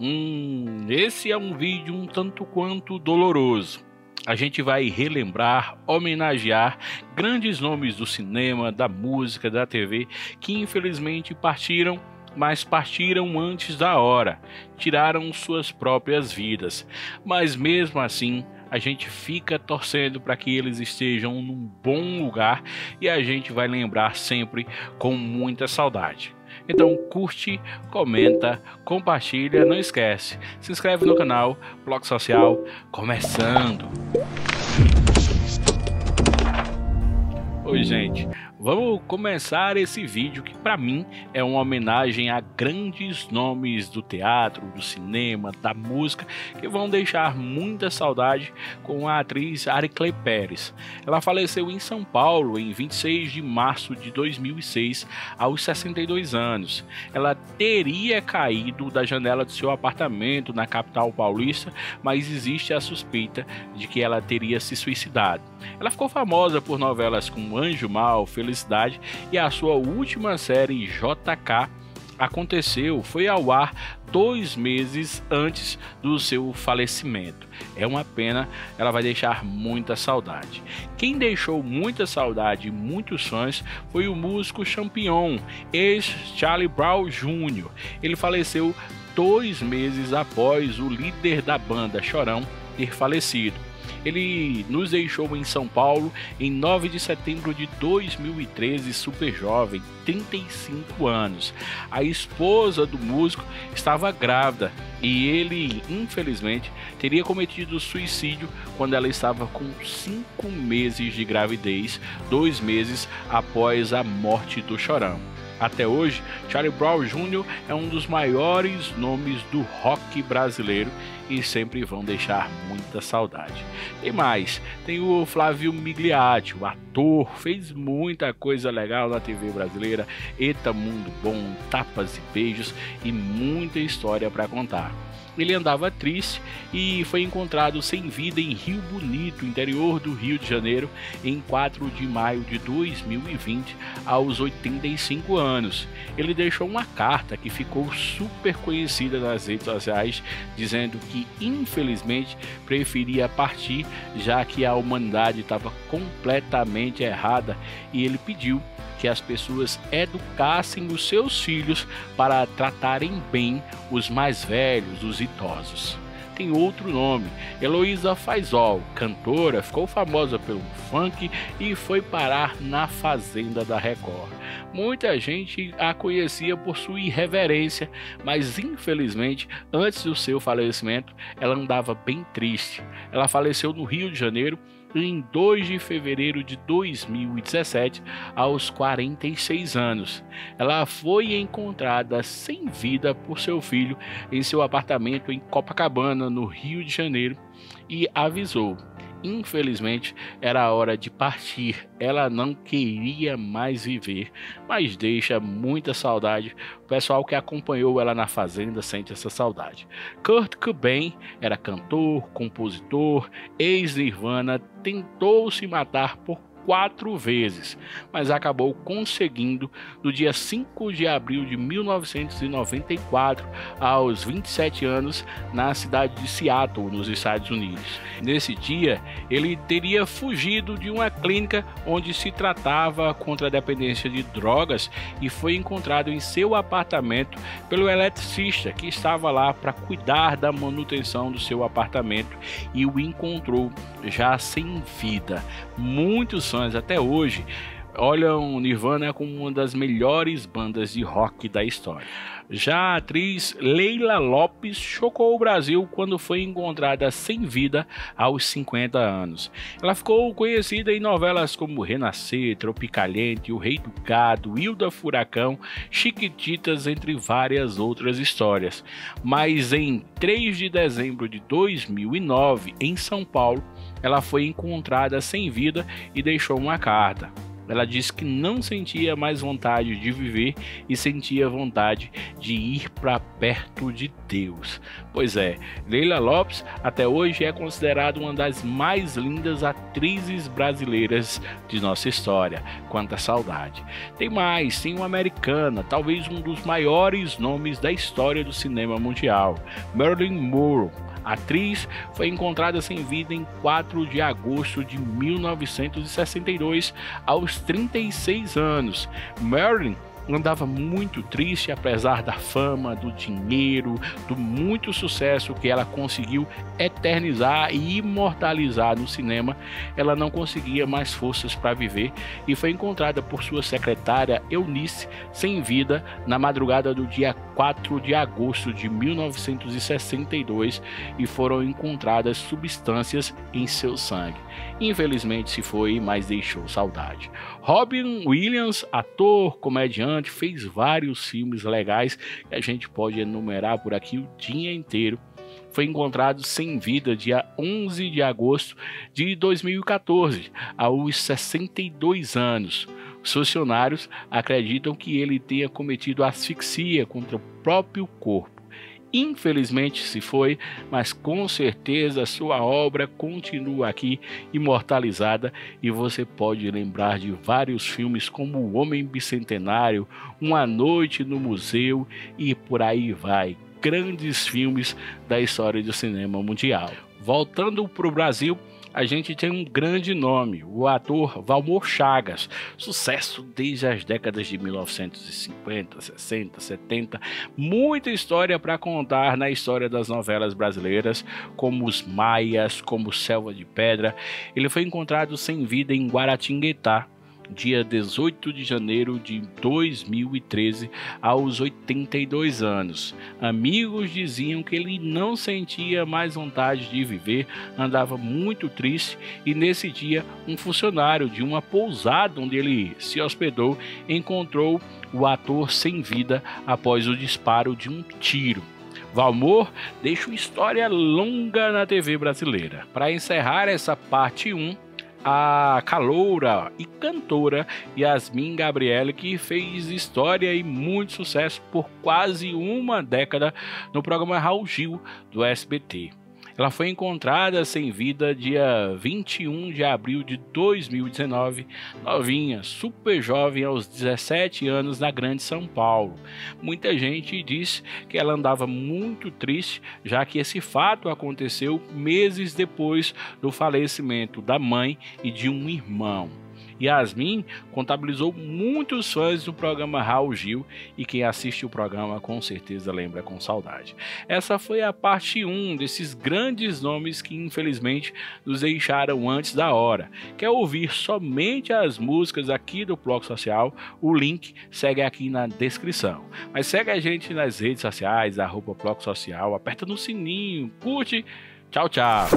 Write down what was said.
Hum, esse é um vídeo um tanto quanto doloroso. A gente vai relembrar, homenagear grandes nomes do cinema, da música, da TV que infelizmente partiram, mas partiram antes da hora, tiraram suas próprias vidas. Mas mesmo assim, a gente fica torcendo para que eles estejam num bom lugar e a gente vai lembrar sempre com muita saudade. Então curte, comenta, compartilha, não esquece, se inscreve no canal, Bloco Social, começando! Oi gente, Vamos começar esse vídeo que para mim é uma homenagem a grandes nomes do teatro, do cinema, da música que vão deixar muita saudade com a atriz Ariclay Pérez. Ela faleceu em São Paulo em 26 de março de 2006, aos 62 anos. Ela teria caído da janela do seu apartamento na capital paulista, mas existe a suspeita de que ela teria se suicidado. Ela ficou famosa por novelas como Anjo Mal, Feliz Felicidade e a sua última série JK aconteceu, foi ao ar dois meses antes do seu falecimento. É uma pena, ela vai deixar muita saudade. Quem deixou muita saudade e muitos fãs foi o músico Champion, ex-Charlie Brown Jr. Ele faleceu dois meses após o líder da banda, Chorão, ter falecido. Ele nos deixou em São Paulo em 9 de setembro de 2013, super jovem, 35 anos. A esposa do músico estava grávida e ele, infelizmente, teria cometido suicídio quando ela estava com 5 meses de gravidez, dois meses após a morte do Chorão. Até hoje, Charlie Brown Jr. é um dos maiores nomes do rock brasileiro e sempre vão deixar muita saudade. E mais, tem o Flávio Migliati, o ator, fez muita coisa legal na TV brasileira, Eta Mundo Bom, Tapas e Beijos e muita história para contar ele andava triste e foi encontrado sem vida em Rio Bonito, interior do Rio de Janeiro, em 4 de maio de 2020, aos 85 anos. Ele deixou uma carta que ficou super conhecida nas redes sociais, dizendo que infelizmente preferia partir, já que a humanidade estava completamente errada, e ele pediu que as pessoas educassem os seus filhos para tratarem bem os mais velhos, os Tem outro nome, Heloísa Faisol, cantora, ficou famosa pelo funk e foi parar na Fazenda da Record. Muita gente a conhecia por sua irreverência, mas infelizmente, antes do seu falecimento, ela andava bem triste. Ela faleceu no Rio de Janeiro em 2 de fevereiro de 2017, aos 46 anos. Ela foi encontrada sem vida por seu filho em seu apartamento em Copacabana, no Rio de Janeiro, e avisou Infelizmente, era a hora de partir. Ela não queria mais viver, mas deixa muita saudade. O pessoal que acompanhou ela na fazenda sente essa saudade. Kurt Cobain era cantor, compositor, ex-Nirvana, tentou se matar por quatro vezes, mas acabou conseguindo no dia 5 de abril de 1994, aos 27 anos, na cidade de Seattle, nos Estados Unidos. Nesse dia, ele teria fugido de uma clínica onde se tratava contra a dependência de drogas e foi encontrado em seu apartamento pelo eletricista que estava lá para cuidar da manutenção do seu apartamento e o encontrou já sem vida. Muitos fãs até hoje olham Nirvana como uma das melhores bandas de rock da história. Já a atriz Leila Lopes chocou o Brasil quando foi encontrada sem vida aos 50 anos. Ela ficou conhecida em novelas como Renascer, Tropicaliente, O Rei do Gado, Hilda Furacão, Chiquititas, entre várias outras histórias. Mas em 3 de dezembro de 2009, em São Paulo, ela foi encontrada sem vida e deixou uma carta. Ela disse que não sentia mais vontade de viver e sentia vontade de ir para perto de Deus. Pois é, Leila Lopes até hoje é considerada uma das mais lindas atrizes brasileiras de nossa história. Quanta saudade. Tem mais, tem uma americana, talvez um dos maiores nomes da história do cinema mundial, Marilyn Monroe a atriz foi encontrada sem vida em 4 de agosto de 1962, aos 36 anos. Marilyn andava muito triste apesar da fama, do dinheiro, do muito sucesso que ela conseguiu eternizar e imortalizar no cinema. Ela não conseguia mais forças para viver e foi encontrada por sua secretária Eunice sem vida na madrugada do dia 4 de agosto de 1962 e foram encontradas substâncias em seu sangue. Infelizmente se foi, mas deixou saudade. Robin Williams, ator, comediante, fez vários filmes legais que a gente pode enumerar por aqui o dia inteiro. Foi encontrado sem vida dia 11 de agosto de 2014, aos 62 anos. Os funcionários acreditam que ele tenha cometido asfixia contra o próprio corpo. Infelizmente se foi, mas com certeza sua obra continua aqui imortalizada e você pode lembrar de vários filmes como O Homem Bicentenário, Uma Noite no Museu e por aí vai. Grandes filmes da história do cinema mundial. Voltando para o Brasil, a gente tem um grande nome, o ator Valmor Chagas. Sucesso desde as décadas de 1950, 60, 70. Muita história para contar na história das novelas brasileiras, como Os Maias, como Selva de Pedra. Ele foi encontrado sem vida em Guaratinguetá, dia 18 de janeiro de 2013, aos 82 anos. Amigos diziam que ele não sentia mais vontade de viver, andava muito triste e nesse dia um funcionário de uma pousada onde ele se hospedou encontrou o ator sem vida após o disparo de um tiro. Valmor deixa uma história longa na TV brasileira. Para encerrar essa parte 1, a caloura e cantora Yasmin Gabriele, que fez história e muito sucesso por quase uma década no programa Raul Gil do SBT. Ela foi encontrada sem vida dia 21 de abril de 2019, novinha, super jovem, aos 17 anos, na Grande São Paulo. Muita gente diz que ela andava muito triste, já que esse fato aconteceu meses depois do falecimento da mãe e de um irmão. Yasmin contabilizou muitos fãs do programa Raul Gil e quem assiste o programa com certeza lembra com saudade. Essa foi a parte 1 desses grandes nomes que infelizmente nos deixaram antes da hora. Quer ouvir somente as músicas aqui do Bloco Social? O link segue aqui na descrição. Mas segue a gente nas redes sociais, arroba Bloco Social, aperta no sininho, curte. Tchau, tchau.